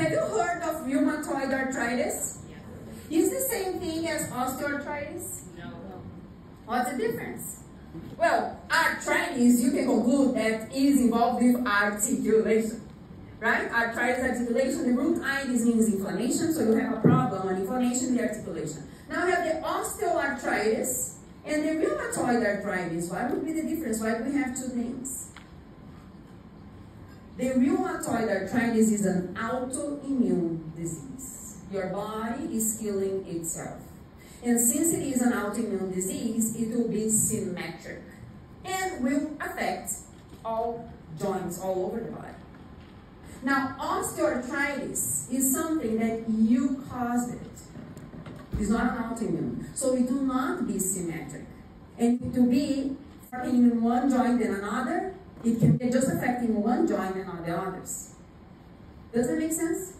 Have you heard of rheumatoid arthritis? Yeah. Is the same thing as osteoarthritis? No. What's the difference? Well, arthritis, you can conclude that is involved with articulation. Right? Arthritis articulation, the root itis means inflammation, so you have a problem on inflammation in the articulation. Now we have the osteoarthritis and the rheumatoid arthritis. What would be the difference? Why do we have two names? The rheumatoid arthritis is an autoimmune disease. Your body is killing itself. And since it is an autoimmune disease, it will be symmetric and will affect all joints all over the body. Now, osteoarthritis is something that you caused it. It's not an autoimmune. So it will not be symmetric. And to be in one joint than another, it can be just affecting one joint and not the others. Does that make sense?